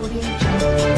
我变成